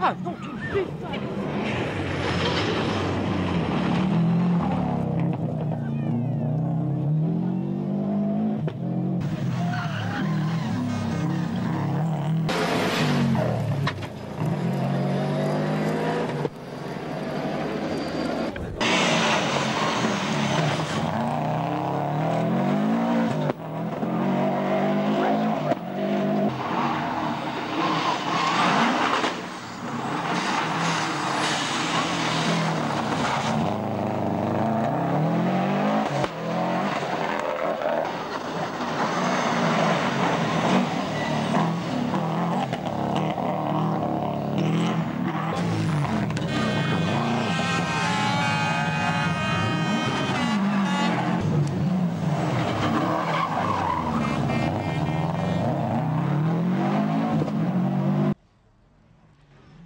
I thought you be that.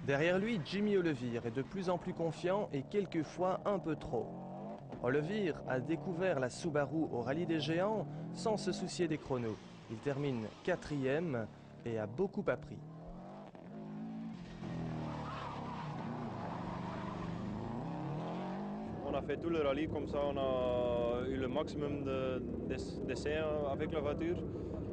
Derrière lui, Jimmy Olevire est de plus en plus confiant et quelquefois un peu trop. Olevire a découvert la Subaru au rallye des géants sans se soucier des chronos. Il termine quatrième et a beaucoup appris. On a fait tout le rallye comme ça, on a eu le maximum d'essais avec la voiture.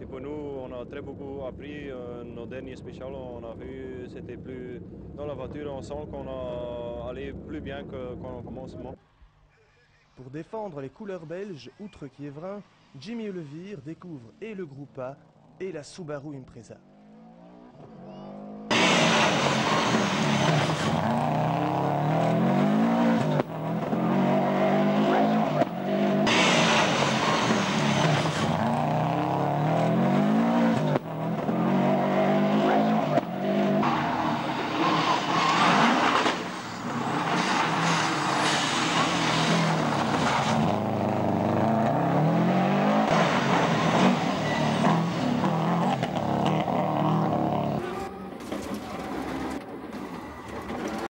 Et pour nous, on a très beaucoup appris. Euh, nos derniers spéciaux, on a vu, c'était plus dans la voiture, on sent qu'on a allé plus bien qu'au commencement. Pour défendre les couleurs belges, outre Kievrin, Jimmy Levire découvre et le groupe A et la Subaru Impreza.